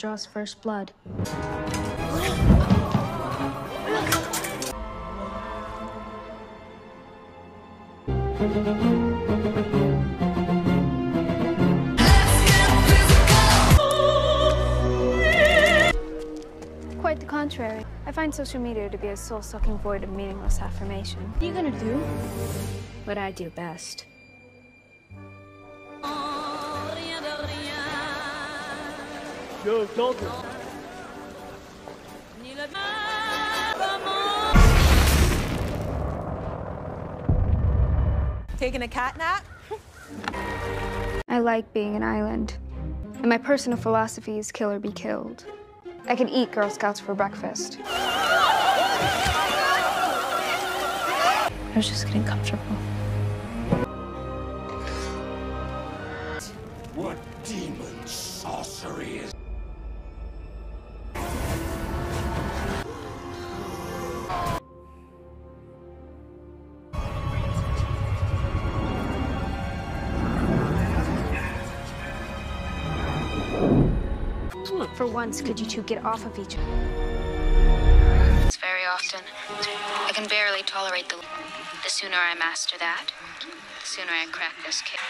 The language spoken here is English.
draws first blood. Quite the contrary. I find social media to be a soul-sucking void of meaningless affirmation. What are you gonna do? What I do best. Yo, Dalton. Taking a cat nap? I like being an island. And my personal philosophy is kill or be killed. I can eat Girl Scouts for breakfast. I was just getting comfortable. What demon sorcery is For once, could you two get off of each other? It's very often. I can barely tolerate the. The sooner I master that, the sooner I crack this case.